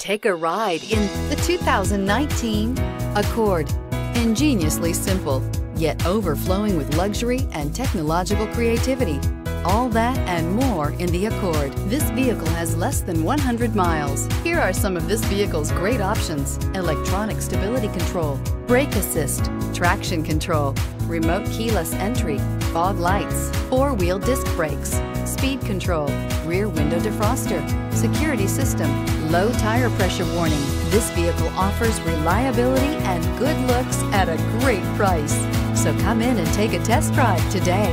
Take a ride in the 2019 Accord. Ingeniously simple, yet overflowing with luxury and technological creativity. All that and more in the Accord. This vehicle has less than 100 miles. Here are some of this vehicle's great options. Electronic stability control, brake assist, traction control, remote keyless entry, fog lights, four-wheel disc brakes, speed control, rear window defroster, security system, low tire pressure warning. This vehicle offers reliability and good looks at a great price. So come in and take a test drive today.